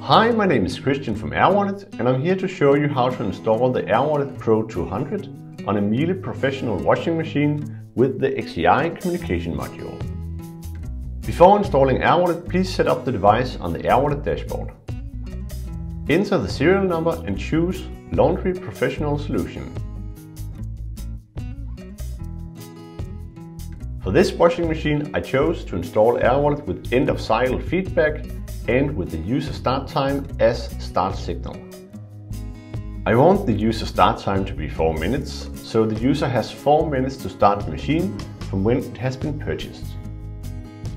Hi, my name is Christian from AirWallet and I'm here to show you how to install the AirWallet Pro 200 on a Miele professional washing machine with the XCI communication module. Before installing AirWallet, please set up the device on the AirWallet dashboard. Enter the serial number and choose Laundry Professional Solution. For this washing machine, I chose to install AirWallet with end of cycle feedback and with the user start time as start signal. I want the user start time to be 4 minutes, so the user has 4 minutes to start the machine from when it has been purchased.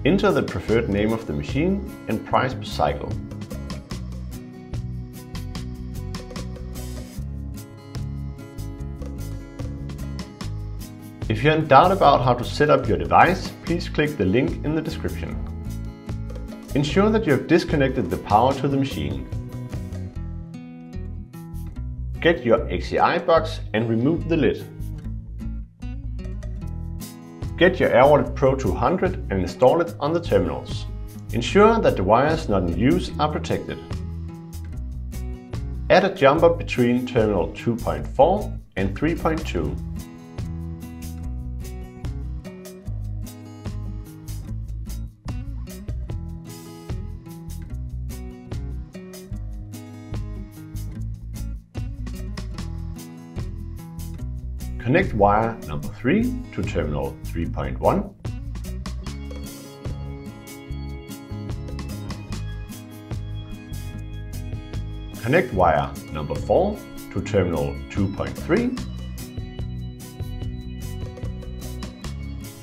Enter the preferred name of the machine and price per cycle. If you're in doubt about how to set up your device, please click the link in the description. Ensure that you have disconnected the power to the machine. Get your XCI box and remove the lid. Get your AirWallet Pro 200 and install it on the terminals. Ensure that the wires not in use are protected. Add a jumper between terminal 2.4 and 3.2. Connect wire number 3 to terminal 3.1. Connect wire number 4 to terminal 2.3.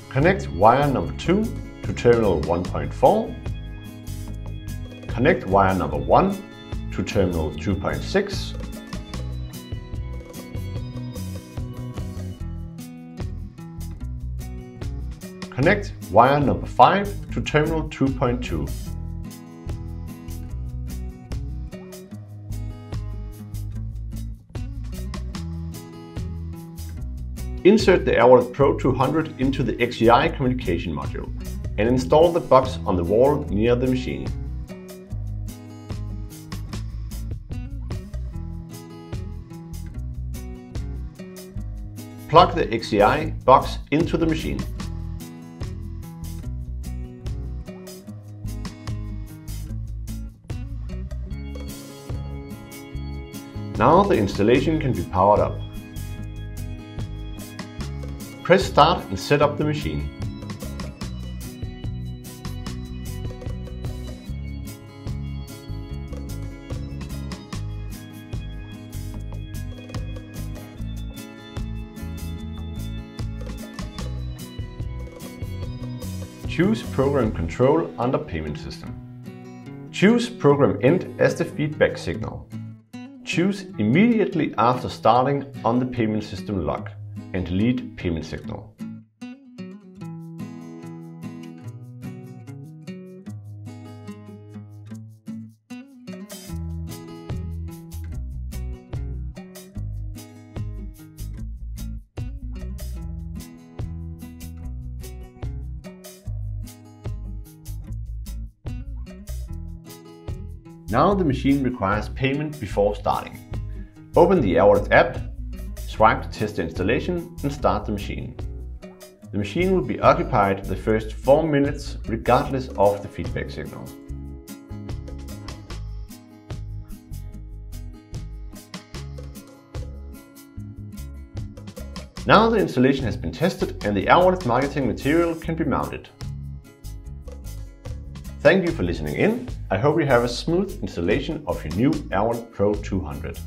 Connect wire number 2 to terminal 1.4. Connect wire number 1 to terminal 2.6 Connect wire number 5 to terminal 2.2. Insert the AirWallet Pro 200 into the XCI communication module and install the box on the wall near the machine. Plug the XCI box into the machine. Now the installation can be powered up. Press start and set up the machine. Choose Program Control under Payment System. Choose Program End as the feedback signal. Choose immediately after starting on the payment system lock and delete payment signal. Now the machine requires payment before starting. Open the AirWallet app, swipe to test the installation and start the machine. The machine will be occupied the first 4 minutes regardless of the feedback signal. Now the installation has been tested and the AirWallet marketing material can be mounted. Thank you for listening in. I hope you have a smooth installation of your new AirWallet Pro 200.